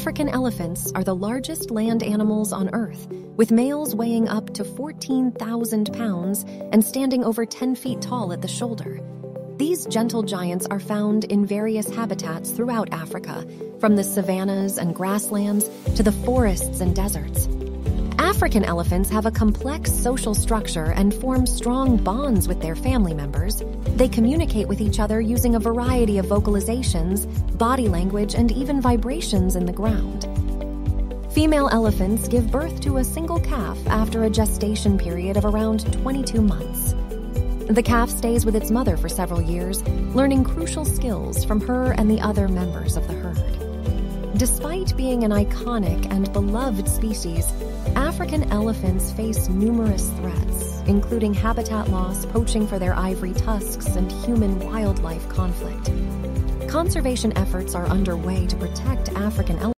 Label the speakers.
Speaker 1: African elephants are the largest land animals on Earth, with males weighing up to 14,000 pounds and standing over 10 feet tall at the shoulder. These gentle giants are found in various habitats throughout Africa, from the savannas and grasslands to the forests and deserts. African elephants have a complex social structure and form strong bonds with their family members. They communicate with each other using a variety of vocalizations, body language, and even vibrations in the ground. Female elephants give birth to a single calf after a gestation period of around 22 months. The calf stays with its mother for several years, learning crucial skills from her and the other members of the herd. Despite being an iconic and beloved species, African elephants face numerous threats, including habitat loss, poaching for their ivory tusks, and human wildlife conflict. Conservation efforts are underway to protect African elephants.